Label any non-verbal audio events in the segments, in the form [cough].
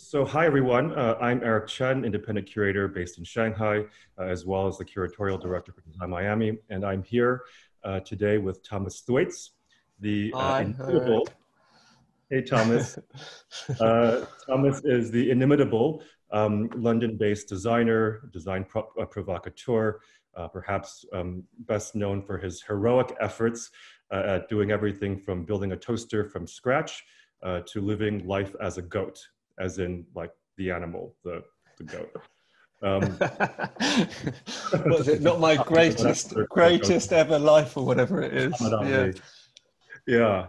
So, hi everyone. Uh, I'm Aric Chen, independent curator based in Shanghai, uh, as well as the curatorial director for Design Miami. And I'm here uh, today with Thomas Thwaites, the uh, inimitable. Hey, Thomas. [laughs] Uh, Thomas is the inimitable um, London-based designer, design pro uh, provocateur, perhaps um, best known for his heroic efforts at doing everything from building a toaster from scratch to living life as a goat as in like the animal, the, the goat. [laughs] Um, was it not my [laughs] greatest greatest ever life or whatever it is? Yeah. yeah.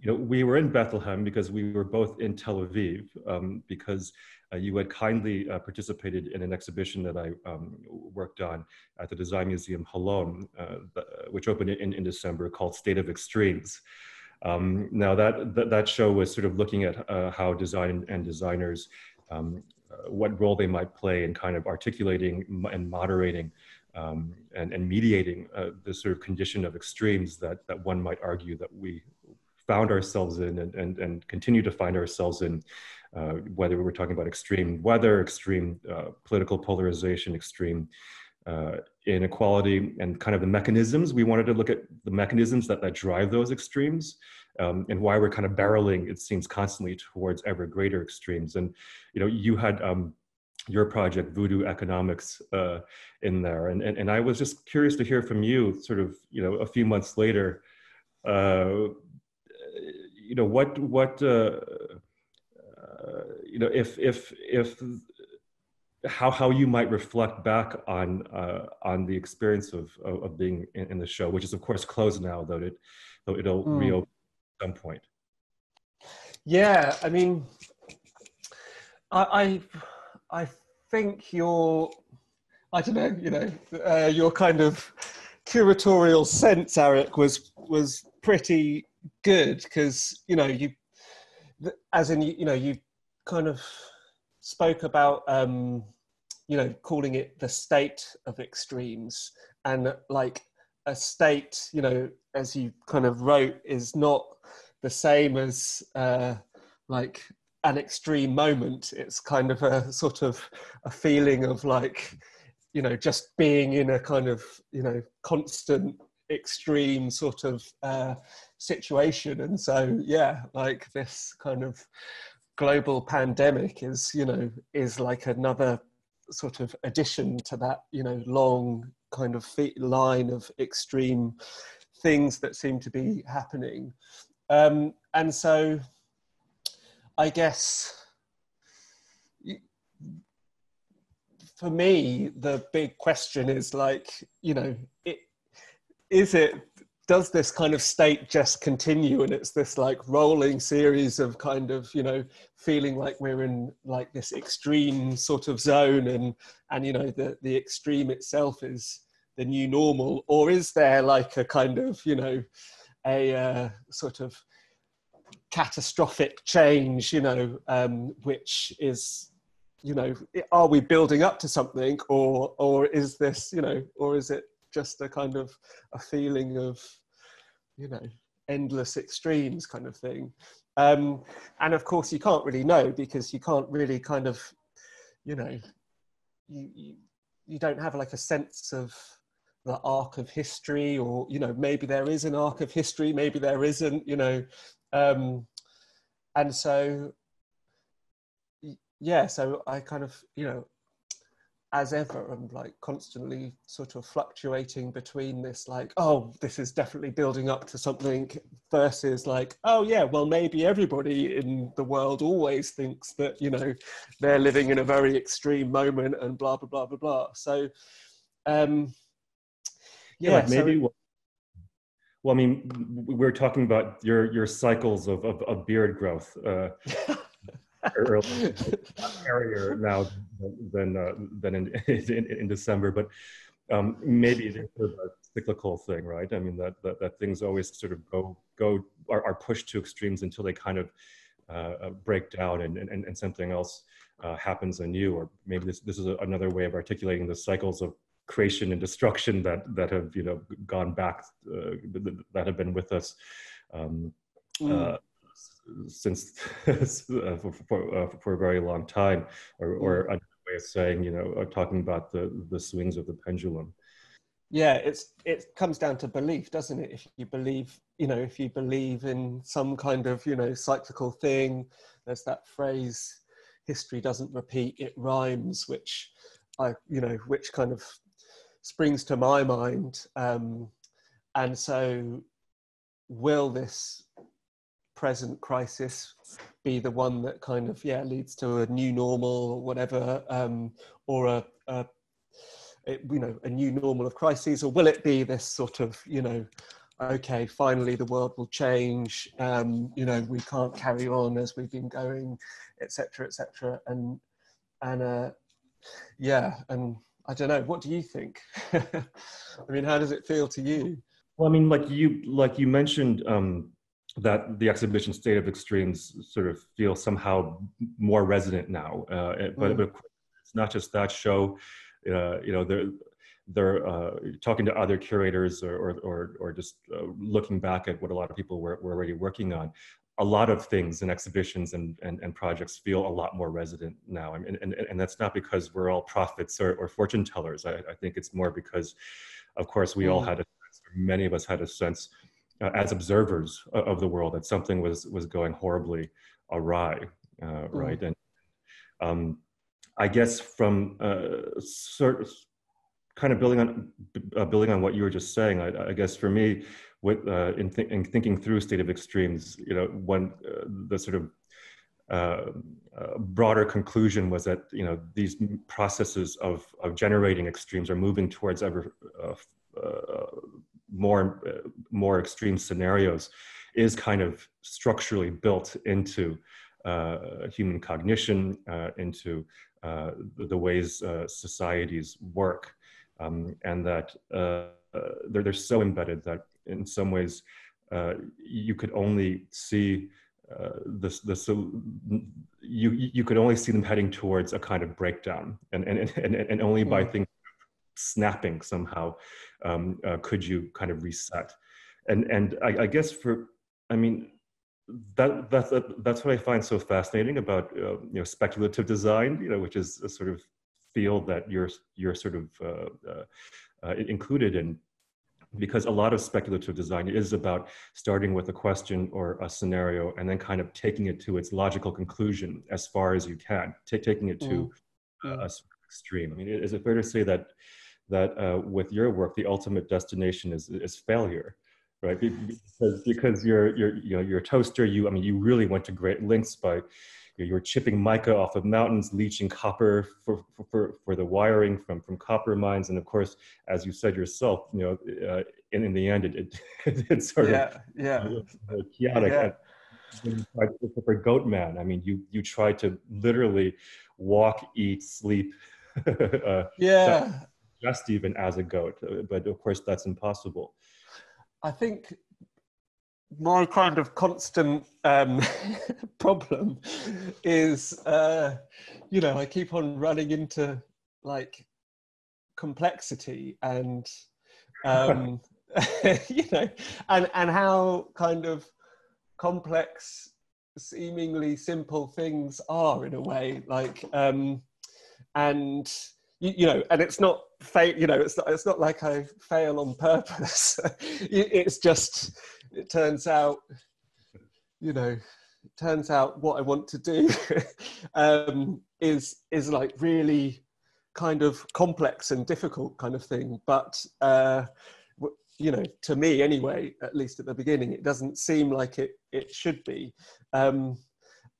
You know, we were in Bethlehem because we were both in Tel Aviv um, because uh, you had kindly uh, participated in an exhibition that I um, worked on at the Design Museum Holon, uh, which opened in, in December called State of Extremes. Um, now that, that, that show was sort of looking at uh, how design and designers, um, uh, what role they might play in kind of articulating and moderating um, and, and mediating uh, the sort of condition of extremes that, that one might argue that we found ourselves in and, and, and continue to find ourselves in, uh, whether we're talking about extreme weather, extreme uh, political polarization, extreme uh, inequality and kind of the mechanisms. We wanted to look at the mechanisms that, that drive those extremes um, and why we're kind of barreling, it seems, constantly towards ever greater extremes. And, you know, you had um, your project, Voodoo Economics, uh, in there. And, and, and I was just curious to hear from you sort of, you know, a few months later, uh, you know, what, what, uh, uh you know, if, if, if how how you might reflect back on uh, on the experience of of, of being in, in, the show, which is of course closed now, though it though it'll mm. reopen at some point. Yeah, I mean, I I, I think your I don't know, you know, uh, your kind of curatorial sense, Aric, was was pretty good because you know you, as in you know you kind of spoke about um, you know calling it the state of extremes. And like a state you know as you kind of wrote is not the same as uh, like an extreme moment. It's kind of a sort of a feeling of like you know just being in a kind of you know constant extreme sort of uh, situation. And so yeah like this kind of global pandemic is you know is like another sort of addition to that you know long kind of line of extreme things that seem to be happening. Um, and so i guess for me the big question is like you know it, is it does this kind of state just continue? And it's this like rolling series of kind of you know feeling like we're in like this extreme sort of zone and and you know the the extreme itself is the new normal. Or is there like a kind of you know a uh, sort of catastrophic change you know um, which is you know are we building up to something or or is this you know or is it just a kind of a feeling of you know endless extremes kind of thing. Um, and of course you can't really know because you can't really kind of you know you, you, you don't have like a sense of the arc of history or you know maybe there is an arc of history maybe there isn't you know. Um, and so yeah so i kind of you know as ever and like constantly sort of fluctuating between this like oh this is definitely building up to something versus like oh yeah well maybe everybody in the world always thinks that you know they're living in a very extreme moment and blah blah blah blah blah. So um yeah, yeah like maybe so, well i mean we're talking about your your cycles of of, of beard growth uh [laughs] earlier [laughs] earlier now than uh, than in, [laughs] in, in December, but um, maybe it's a cyclical thing, right? I mean that, that that things always sort of go go are, are pushed to extremes until they kind of uh, uh, break down and, and and something else uh, happens anew, or maybe this this is a, another way of articulating the cycles of creation and destruction that that have you know gone back uh, that have been with us um, mm. [laughs] Uh, since for, for, uh, for, a very long time, or, or mm. way of saying, you know, talking about the the swings of the pendulum. Yeah, it's it comes down to belief, doesn't it? If you believe, you know, if you believe in some kind of, you know, cyclical thing, there's that phrase, history doesn't repeat, it rhymes, which I, you know, which kind of springs to my mind. Um, and so, will this present crisis be the one that kind of yeah leads to a new normal or whatever, um, or a, a you know, a new normal of crises, or will it be this sort of, you know, okay, finally the world will change, um, you know, we can't carry on as we've been going, etc., etc., and and uh, yeah, and I don't know, what do you think? [laughs] I mean, how does it feel to you? Well, I mean, like you, like you mentioned. Um, that the exhibition state of extremes sort of feels somehow more resonant now uh, but, mm. but it's not just that show uh, you know, they're they're uh, talking to other curators or or or, or just uh, looking back at what a lot of people were, were already working on. A lot of things and exhibitions and, and, and projects feel a lot more resident now. I mean, and, and that's not because we're all prophets or, or fortune tellers. I, I think it's more because, of course, we mm. all had a sense, many of us had a sense uh, as observers of the world that something was was going horribly awry, uh, mm. right? And um, I guess from uh, sort of kind of building on uh, building on what you were just saying, I, I guess for me, with uh, in, th- in, thinking through state of extremes, you know, when uh, the sort of uh, uh, broader conclusion was that you know these processes of of generating extremes are moving towards ever more more extreme scenarios, is kind of structurally built into human cognition, into uh, the ways uh, societies work, um, and that uh, they're, they're so embedded that in some ways you could only see this, this you, you could only see them heading towards a kind of breakdown, and, and, and, and only by mm. things snapping somehow um, uh, could you kind of reset and and I, I, guess for i mean that, that's that's what I find so fascinating about uh, you know speculative design, you know, which is a sort of field that you're you're sort of uh, uh, uh, included in, because a lot of speculative design is about starting with a question or a scenario and then kind of taking it to its logical conclusion as far as you can, t- taking it to mm. a, a extreme. I mean, is it fair to say that that uh, with your work, the ultimate destination is is failure? right? Because because you're you're you know you're a toaster. You I mean you really went to great lengths by you are chipping mica off of mountains, leaching copper for, for, for the wiring from, from copper mines. And of course, as you said yourself, you know, uh, in, in the end, it, it, [laughs] it's sort yeah, of yeah. [laughs] Uh, chaotic. Yeah. You tried to, I mean, you, you tried to literally walk, eat, sleep. [laughs] uh, yeah. Just even as a goat. Uh, but of course, that's impossible. I think my kind of constant um, [laughs] problem is, uh, you know, I keep on running into like complexity and, um, [laughs] [laughs] you know, and and how kind of complex, seemingly simple things are in a way, like, um, and you, you know, and it's not fail. You know, it's not. It's not like I fail on purpose. [laughs] it's just. It turns out. You know, it turns out what I want to do [laughs] um, is is like really kind of complex and difficult kind of thing. But uh, you know, to me anyway, at least at the beginning, it doesn't seem like it it should be. Um,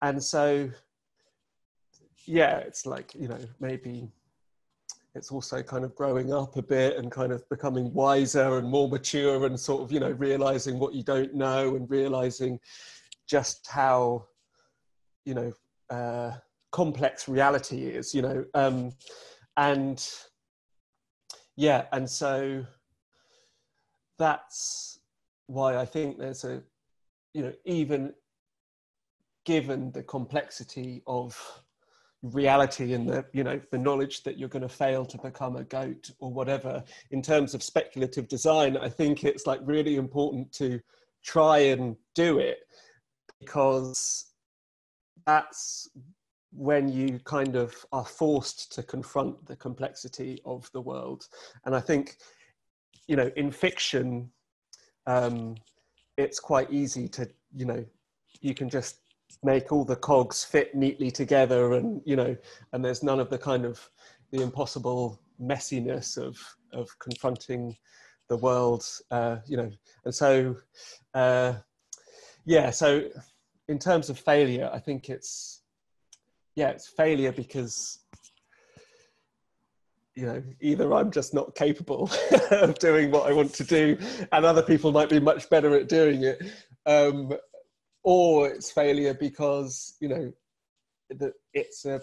and so, yeah, it's like you know maybe it's also kind of growing up a bit and kind of becoming wiser and more mature and sort of you know realizing what you don't know and realizing just how you know uh, complex reality is you know um, and yeah and so that's why i think there's a you know even given the complexity of reality and the you know the knowledge that you're going to fail to become a goat or whatever in terms of speculative design i think it's like really important to try and do it because that's when you kind of are forced to confront the complexity of the world. And I think, you know, in fiction, um, it's quite easy to, you know, you can just make all the cogs fit neatly together and, you know, and there's none of the kind of the impossible messiness of, of confronting the world, uh, you know, and so, uh, yeah, so in terms of failure, I think it's, yeah, it's failure because you know either I'm just not capable [laughs] of doing what I want to do, and other people might be much better at doing it, um, or it's failure because you know that it's a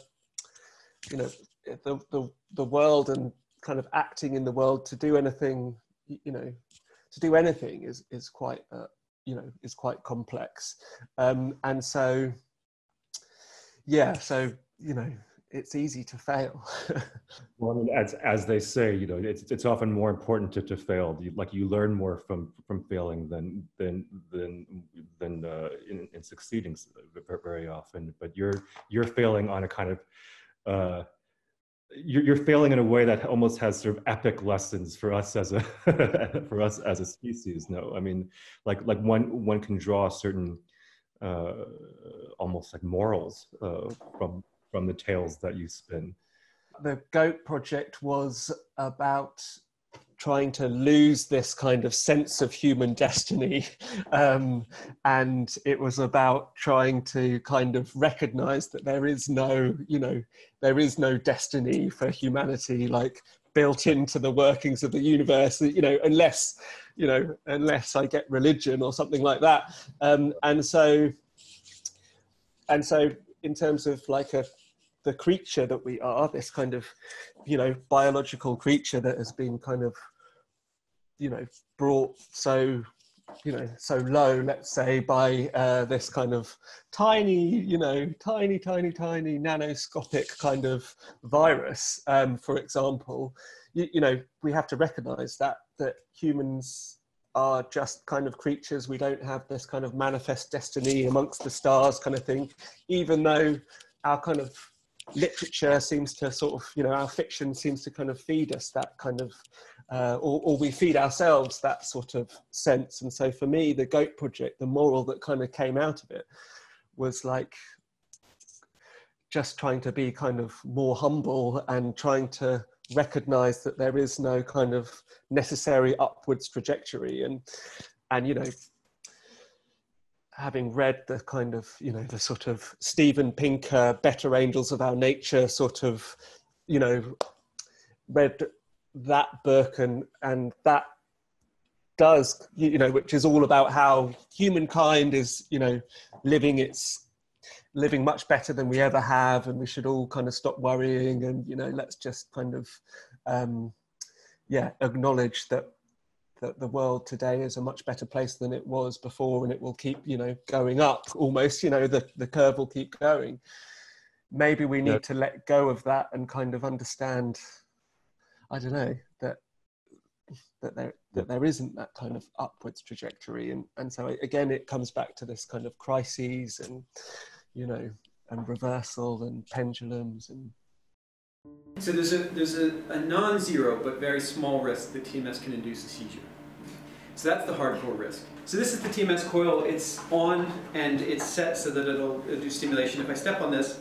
you know the, the the world and kind of acting in the world to do anything you know to do anything is is quite uh, you know is quite complex. Um, and so yeah so you know it's easy to fail. [laughs] Well as as they say you know it's it's often more important to, to fail. You, like you learn more from from failing than than than than uh, in, in succeeding very often. But you're you're failing on a kind of uh, you're, you're failing in a way that almost has sort of epic lessons for us as a [laughs] for us as a species no? I mean like like one one can draw certain uh, almost like morals uh, from from the tales that you spin. The Goat project was about trying to lose this kind of sense of human destiny. [laughs] Um, and it was about trying to kind of recognize that there is no, you know, there is no destiny for humanity, like built into the workings of the universe, you know, unless, you know, unless I get religion or something like that. Um, and so, and so in terms of like a the creature that we are this kind of you know biological creature that has been kind of you know brought so you know so low let's say by uh, this kind of tiny you know tiny tiny tiny nanoscopic kind of virus um, for example you, you know we have to recognize that that humans are just kind of creatures. We don't have this kind of manifest destiny amongst the stars kind of thing, even though our kind of literature seems to sort of, you know, our fiction seems to kind of feed us that kind of, uh, or, or we feed ourselves that sort of sense. And so for me, the Goat Project, the moral that kind of came out of it was like just trying to be kind of more humble and trying to recognize that there is no kind of necessary upwards trajectory. And and you know having read the kind of you know the sort of steven pinker better angels of our nature sort of you know read that book and and that does you know which is all about how humankind is you know living its living much better than we ever have and we should all kind of stop worrying and you know let's just kind of um, yeah acknowledge that that the world today is a much better place than it was before and it will keep you know going up almost you know the, the curve will keep going. Maybe we need to let go of that and kind of understand i don't know that that there that there isn't that kind of upwards trajectory. And and so again it comes back to this kind of crises and you know, and reversal and pendulums and. So there's a there's a, a non-zero but very small risk that TMS can induce a seizure. So that's the hardcore risk. So this is the TMS coil. It's on and it's set so that it'll, it'll do stimulation. If I step on this,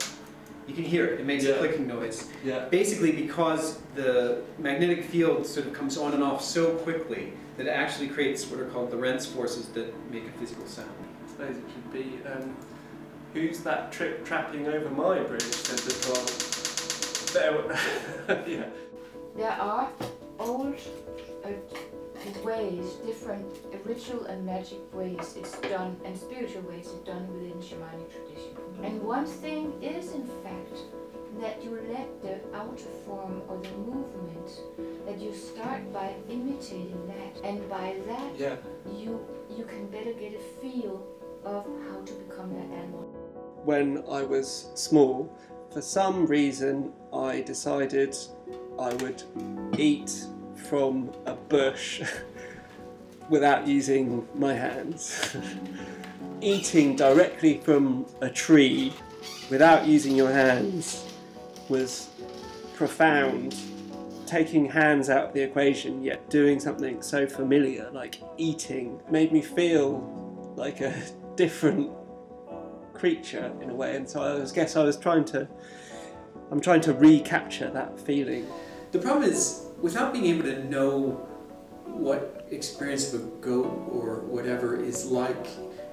you can hear it. It makes yeah. a clicking noise. Yeah. Basically, because the magnetic field sort of comes on and off so quickly that it actually creates what are called the Lorentz forces that make a physical sound. I suppose it should be. Um who's that trip trapping over my bridge? said the troll. There, [laughs] yeah. There are old uh, ways, different ritual and magic ways it's done, and spiritual ways it's done within shamanic tradition. And one thing is, in fact, that you let the outer form or the movement, that you start by imitating that, and by that yeah. you you can better get a feel of how to become that animal when I was small, for some reason, I decided I would eat from a bush [laughs] without using my hands. [laughs] eating directly from a tree without using your hands was profound. Taking hands out of the equation, yet doing something so familiar like eating, made me feel like a [laughs] different creature in a way. And so I guess I was trying to, I'm trying to recapture that feeling. The problem is, without being able to know what experience of a goat or whatever is like,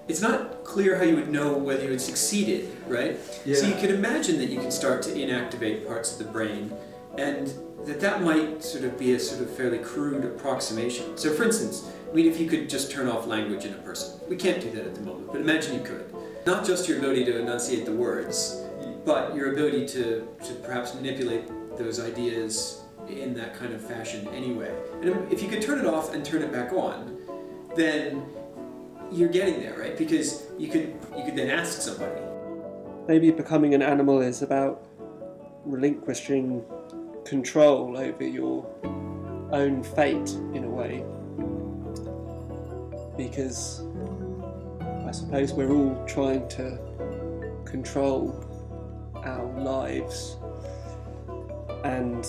it's not clear how you would know whether you had succeeded, right? Yeah. So you could imagine that you could start to inactivate parts of the brain, and that that might sort of be a sort of fairly crude approximation. So, for instance, I mean, if you could just turn off language in a person, we can't do that at the moment, but imagine you could. Not just your ability to enunciate the words, but your ability to, to perhaps manipulate those ideas in that kind of fashion anyway. And if you could turn it off and turn it back on, then you're getting there, right? Because you could you could then ask somebody. Maybe becoming an animal is about relinquishing control over your own fate in a way. Because suppose we're all trying to control our lives and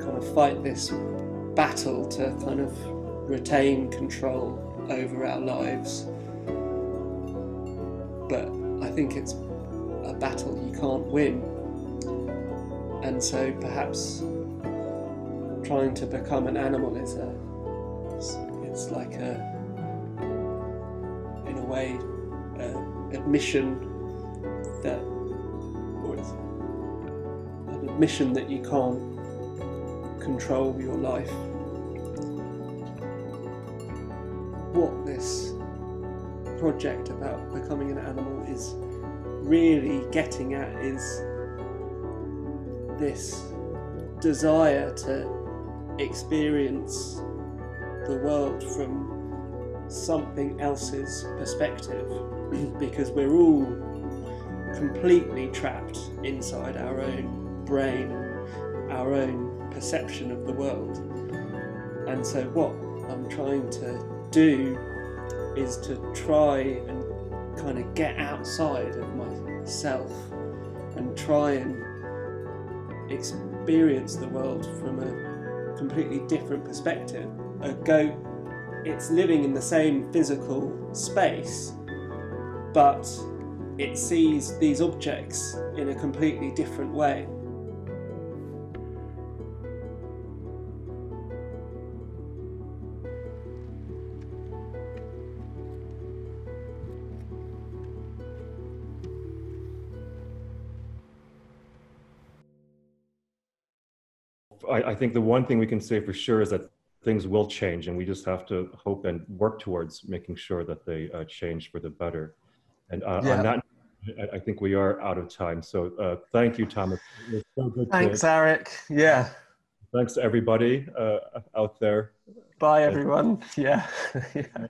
kind of fight this battle to kind of retain control over our lives. But I think it's a battle you can't win. And so perhaps trying to become an animal is a it's, it's like a way a uh, admission that an admission that you can't control your life. What this project about becoming an animal is really getting at is this desire to experience the world from something else's perspective [clears throat] because we're all completely trapped inside our own brain our own perception of the world. And so, what I'm trying to do is to try and kind of get outside of myself and try and experience the world from a completely different perspective. A goat, it's living in the same physical space, but it sees these objects in a completely different way. I, think the one thing we can say for sure is that things will change, and we just have to hope and work towards making sure that they uh, change for the better. And uh, Yeah. on that, I, I think we are out of time. So uh, thank you, Thomas. So good. to- Thanks, Aric. Yeah. thanks to everybody uh, out there. Bye, everyone. [laughs] Yeah. [laughs] yeah.